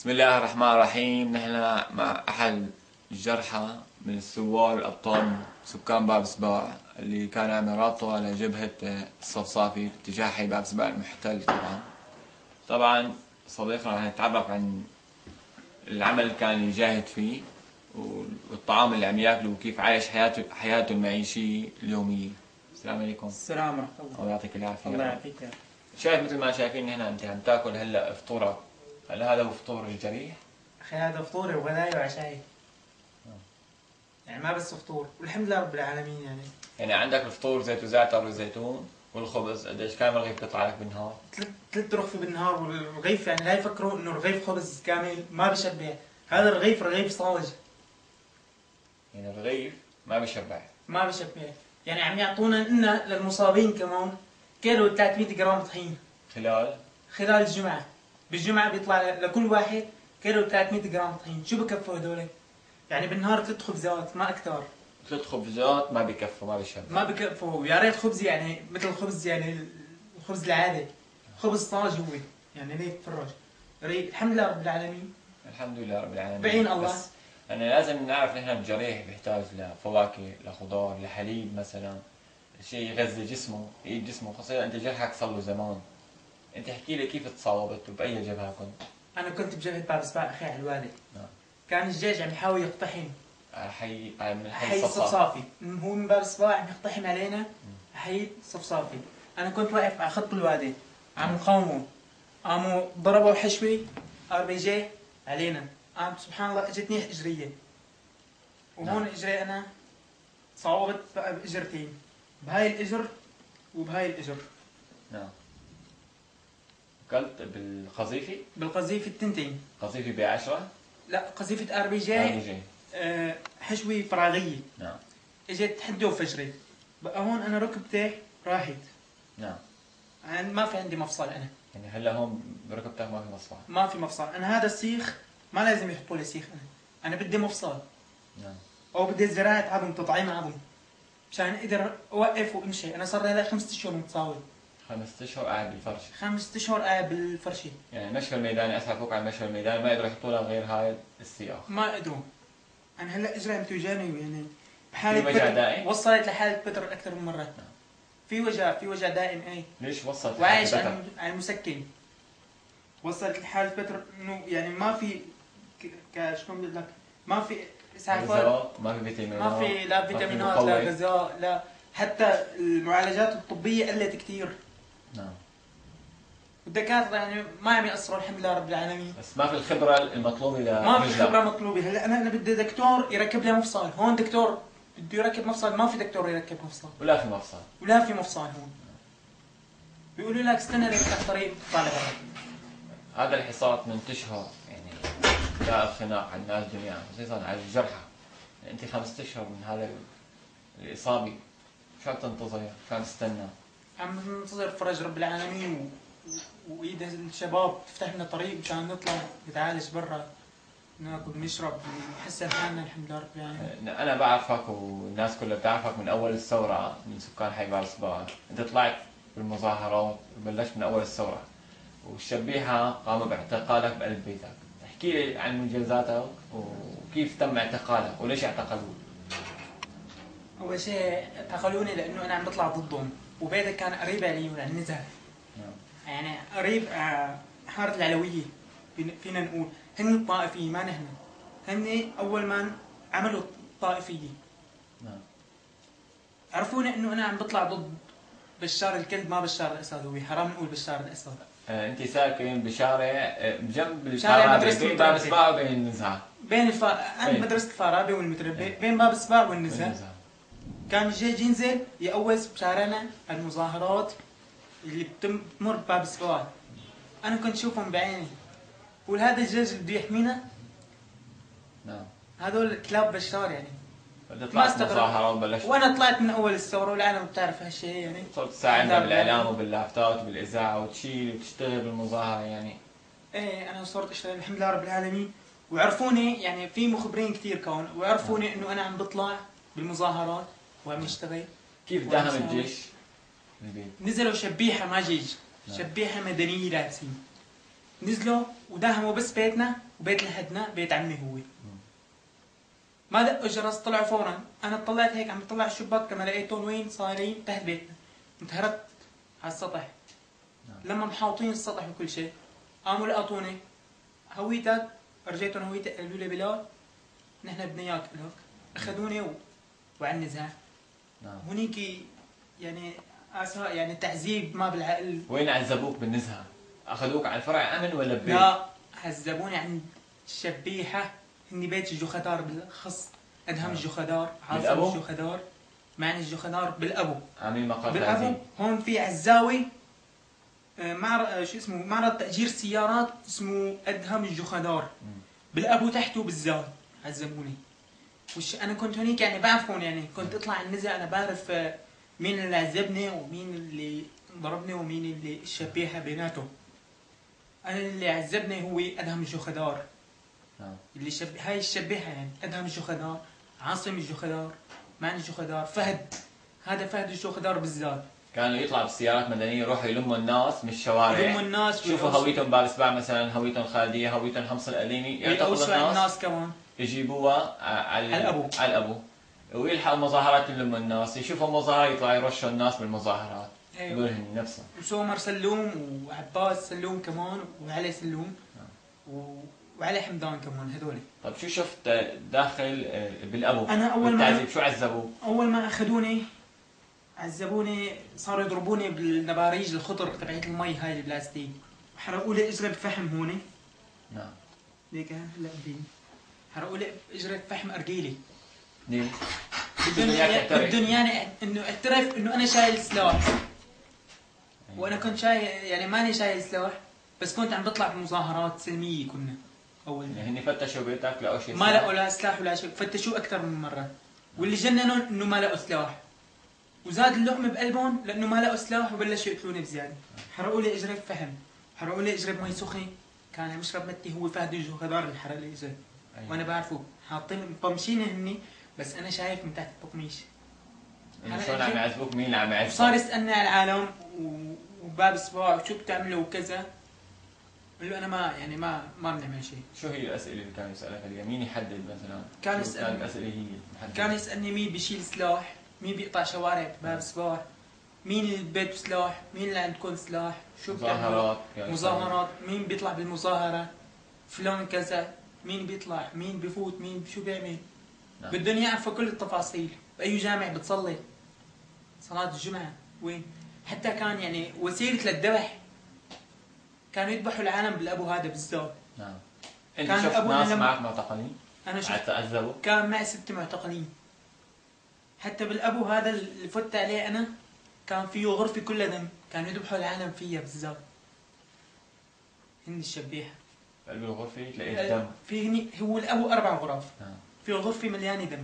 بسم الله الرحمن الرحيم. نحن مع أحد الجرحى من الثوار الأبطال سكان باب سباع اللي كان عم يرابطوا على جبهة الصفصافي اتجاه حي باب سباع المحتل طبعا. طبعا صديقنا رح يتعرف عن العمل اللي كان يجاهد فيه والطعام اللي عم ياكله وكيف عايش حياته حياته المعيشية اليومية. السلام عليكم. السلام ورحمة الله. الله يعطيك العافية. الله يعافيك شايف مثل ما شايفين هنا أنت عم تاكل هلأ فطورك. هلا هذا هو فطور الجريح أخي هذا فطوري وغداي وعشاي يعني ما بس فطور والحمد لله رب العالمين يعني. يعني عندك الفطور زيت وزعتر وزيتون والخبز قديش كم رغيف بيطلع لك بالنهار؟ ثلاث رغيف بالنهار والرغيف يعني لا يفكروا إنه رغيف خبز كامل ما بشبع. هذا الرغيف رغيف صالج يعني الرغيف ما بيشبع ما بشبع. يعني عم يعطونا لنا للمصابين كمان كيلو 300 جرام طحين. خلال؟ خلال الجمعة. بالجمعة بيطلع لكل واحد كيلو 300 جرام طحين. شو بكفوا هذول؟ يعني بالنهار ثلاث خبزات ما أكثر. ثلاث خبزات ما بكفوا ما بيشبع ما بكفوا. يا ريت خبز يعني مثل الخبز يعني الخبز العادي خبز طاج هو. يعني ليك فرج الحمد لله رب العالمين. الحمد لله رب العالمين. بعين الله. بس أنا لازم نعرف نحن الجريح بيحتاج لفواكه لخضار لحليب مثلا. شيء يغذي جسمه يعيد جسمه خاصة. أنت جرحك صار له زمان. أنت احكي لي كيف تصاوبت وبأي جبهة كنت؟ أنا كنت بجبهة باب سباع أخي علواني نعم. كان الجيش عم يحاول يقتحم. حي على من حي حي صفصاف صفصافي هو من باب سباع عم يقتحم علينا. حي صفصافي أنا كنت واقف على خط الوادي. عم نقاومه قاموا ضربوا حشوي ار بي جي علينا. قام سبحان الله إجتني إجرية. وهون إجري أنا. صعوبت بقى بأجرتين. بهاي الإجر وبهاي الإجر. نعم. أكلت بالقذيفة؟ بالقذيفة التنتين. قذيفة بعشرة؟ لا قذيفة ار بي جي آه، حشوي فراغية. نعم. إجت حدة وفجري بقى هون أنا ركبتي راحت. نعم. عن- ما في عندي مفصل أنا. يعني هلأ هون بركبتك ما في مصباح ما في مفصل. أنا هذا السيخ ما لازم يحطوا لي سيخ أنا. أنا بدي مفصل. نعم. أو بدي زراعة عظم تطعيم عظم. مشان أقدر أوقف وأمشي. أنا صار لي خمسة أشهر متصاوب خمسة اشهر قاعد بالفرش. خمسة اشهر قاعد بالفرشه يعني مشفى الميداني اسهل فوق على المشفى الميداني ما يقدروا يحطوا لها غير هاي السياخ ما قدروا أنا هلأ اجري توجعني يعني في بحالة وجع دائم؟ وصلت لحالة بتر أكثر من مرة. في وجع في وجع دائم اي ليش وصلت وعايش على المسكن وصلت لحالة بتر إنه يعني ما في شلون بدي لك؟ ما في اسعافات ما في فيتامينات ما في لا في فيتامينات لا. غذاء لا. حتى المعالجات الطبية قلت كثير نعم. والدكاتره يعني ما عم يقصروا الحمد لله رب العالمين. بس ما في الخبرة المطلوبة ل ما في خبرة مطلوبة. هلا أنا أنا بدي دكتور يركب لي مفصل. هون دكتور بده يركب مفصل ما في دكتور يركب مفصل. ولا في مفصل. ولا في مفصل هون. بيقولوا لك استنى لك طريق طالع هذا الحصار من تشهر يعني جاء الخناق على الناس جميعا خصوصا على الجرحى. يعني أنت خمسة اشهر من هذا الإصابة. شو عم تنتظر؟ شو عم تستنى؟ عم ننتظر فرج رب العالمين و... وإيد الشباب تفتح لنا طريق مشان نطلع نتعالج برا. ناكل نشرب نحسن حالنا الحمد لله رب العالمين. أنا بعرفك والناس كلها بتعرفك من أول الثورة من سكان حي صباح أنت طلعت بالمظاهرات وبلشت من أول الثورة. والشبيحة قاموا باعتقالك بقلب بيتك. احكي لي عن انجازاتك وكيف تم اعتقالك وليش اعتقلوك؟ أول شيء اعتقلوني لأنه أنا عم بطلع ضدهم. وبيتك كان قريب علي وعلى النزهة نعم. يعني قريب آه، حارة العلوية فينا- نقول هن الطائفية ما نحن هن أول ما عملوا الطائفية نعم عرفوني إنه أنا عم بطلع ضد بشار الكلب ما بشار الأسد هو حرام نقول بشار الأسد آه، انت ساكن بشارع آه، بجنب شارع الفارابي بين باب. صباح وبين النزهة بين الف... عند. مدرسة الفارابي والمتربي إيه. بين باب السباع والنزهة. كان الجيش ينزل يقوس بشارعنا المظاهرات اللي بتم بتمر بباب السباع أنا كنت أشوفهم بعيني. بقول هذا الجيش اللي بده يحمينا؟ نعم. هذول كلاب بشار يعني. ما استغرب. وأنا طلعت من أول الثورة والعالم بتعرف هالشيء يعني. صرت تساعدنا لا، بالإعلام وباللافتات وبالإذاعة وتشيل وتشتغل بالمظاهرة يعني. إيه أنا صرت أشتغل الحمد لله رب العالمين. وعرفوني يعني في مخبرين كثير كون. وعرفوني إنه أنا عم بطلع بالمظاهرات. وعم بشتغل كيف ساوي. الجيش؟ نزلوا شبيحه ما جيش. شبيحه مدنيه لابسين نزلوا وداهموا بس بيتنا وبيت لحدنا بيت عمي هو ما دقوا جرس طلعوا فورا. أنا طلعت هيك عم بطلع الشباك كما لقيتهم وين صايرين تحت بيتنا انتهربت على السطح. لما محاوطين السطح وكل شيء قاموا لقطوني هويتك رجيتهم هويتك قالوا لي بلال نحن بدنا اياك لك اخذوني و... وعن نزاع. نعم. هونيك يعني اسا يعني تعذيب ما بالعقل. وين عذبوك بالنزهة؟ أخذوك على الفرع أمن ولا ببيت؟ لا عذبوني عند شبيحة. هني بيت الجوخدار بالخص. أدهم آه. الجوخدار عاصم؟ الجوخدار. معنى الجوخدار بالأبو. عاملين مقر بالأبو هون في عزاوي آه، معرض آه، شو اسمه؟ معرض تأجير سيارات اسمه أدهم الجوخدار. بالأبو تحته بالزاوية. عذبوني. وش أنا كنت هونيك يعني بعرفهم يعني. كنت أطلع النزع أنا بعرف آه، مين اللي عذبني ومين اللي ضربني ومين اللي الشبيحة بيناتهم. أنا اللي عذبني هو أدهم الجوخدار نعم اللي شب... هاي الشبيحة يعني أدهم الجوخدار عاصم الجوخدار معنى الجوخدار فهد. هذا فهد الجوخدار بالذات. كانوا يطلعوا بالسيارات مدنية يروحوا يلموا الناس من الشوارع. يلموا الناس شوفوا هويتهم باب سباع مثلا هويتهم خالدية هويتهم حمص القديمي يعتقلوا الناس. الناس كمان. يجيبوها على على الأبو. على الأبو. ويلحقوا مظاهرات يلموا الناس يشوفوا مظاهر يطلعوا يرشوا الناس بالمظاهرات. أيوة. هن نفسهم. وسومر سلوم وعباس سلوم كمان وعلي سلوم و... وعلي حمدان كمان هذول. طيب شو شفت داخل آه، بالأبو؟ أنا أول ما- شو عذبوك؟ أول ما أخذوني عذبوني صاروا يضربوني بالنباريج الخضر تبعت المي هاي البلاستيك. حرقوا لي اجري بفحم هون نعم. ليك هلا بدي حرقوا لي اجري بفحم ارجيلي ليه؟ بدهم يعني تعترف. بدهم إنه اعترف إنه أنا شايل سلاح. وأنا كنت شايل يعني ماني شايل سلاح بس كنت عم بطلع بمظاهرات سلمية كنا أول يعني هن فتشوا بيتك لقوا شيء ما لقوا لا سلاح ولا شيء فتشوه أكثر من مرة. واللي جننهم إنه ما لقوا سلاح. وزاد اللقمة بقلبهم لإنه ما لقوا سلاح وبلشوا يقتلوني بزيادة. حرقوا لي اجري بفحم حرقوا لي اجري بمي سخنة كان عم يشرب متي هو فهد الجوخدار اللي حرق لي اجري أيوة. وأنا بعرفه. حاطين مطمشين هني بس أنا شايف من تحت التطميش شلون عم يعذبوك مين اللي عم يعذبك؟ صار يسألني على العالم وباب صباع وشو بتعملوا وكذا. قال له أنا ما يعني ما ما بنعمل شيء. شو هي الأسئلة اللي كان يسألك عليها؟ مين يحدد مثلا؟ كان كانت اسئله هي محددة؟ كان يسألني مين بيشيل سلاح مين بيقطع شوارع باب صباح مين اللي بيته سلاح مين اللي عندكم سلاح شو بتعملوا؟ مظاهرات يعني مظاهرات. مين بيطلع بالمظاهرة؟ فلان كذا. مين بيطلع مين بفوت مين شو بيعمل. نعم. بدهم يعرفوا كل التفاصيل. بأي جامع بتصلي؟ صلاة الجمعة. وين؟ حتى كان يعني وسيلة للذبح. كانوا يذبحوا العالم بالأبو هذا بالذات نعم. أنت كان شفت أبونا ناس معك معتقلين؟ أنا شفت. تعذبوا؟ كان معي ست معتقلين. حتى بالأبو هذا اللي فت عليه أنا كان فيه غرفة كلها دم. كانوا يذبحوا العالم فيها بالذات هن الشبيحة بقلب الغرفه لقيت دم في هني هو الأبو أربع غرف. نعم في غرفة مليانة دم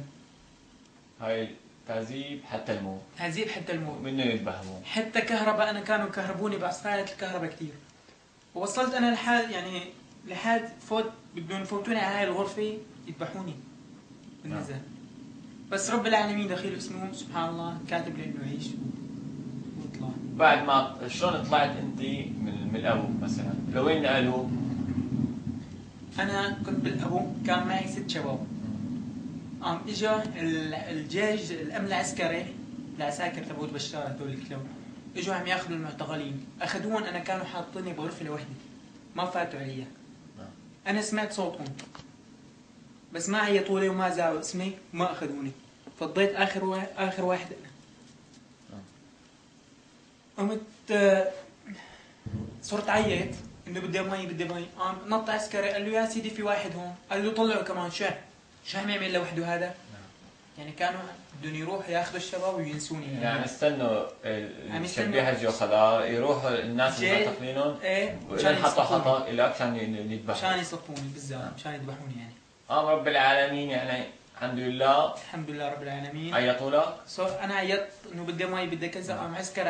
هاي تعذيب حتى الموت. تعذيب حتى الموت. ومنهم يذبحوا حتى كهرباء أنا كانوا كهربوني بعصاية الكهرباء كثير ووصلت أنا لحال يعني لحد فوت بدهم يفوتوني على هاي الغرفة يذبحوني بالنزل. بس رب العالمين دخيل اسمه سبحان الله كاتب لي إنه يعيش ويطلع. بعد ما شلون طلعت أنت من من القبو مثلا؟ لوين نقلوك؟ أنا كنت بالقبو كان معي ست شباب. قام إجا ال- الجيش الأمن العسكري العساكر تبعوت بشار هدول الكلاب. إجوا عم ياخذوا المعتقلين. أخذوهم أنا كانوا حاطيني بغرفة لوحدي. ما فاتوا علي نعم. أنا سمعت صوتهم. بس ما عيطوا لي وما زعوا اسمي وما أخذوني. فضيت آخر واحد آخر واحد. أنا قمت آه، صرت عيط. إنه بدي مي بدي مي قام نط عسكري. قال له يا سيدي في واحد هون. قال له طلعوا كمان. شو؟ شو عم يعمل لوحده هذا؟ يعني كانوا بدهم يروحوا ياخذوا الشباب وينسوني. يعني عم يستنوا الشبيحه جو خضار يروحوا الناس اللي معتقلينهم إيه مشان حطوا يصفوني خطأ لك عشان يذبحوا مشان يصفوني بالذات مشان يذبحوني يعني. قام رب العالمين يعني الحمد لله. الحمد لله رب العالمين. عيطوا لك صار أنا عيطت إنه بدي مي بدي كذا. قام عسكري.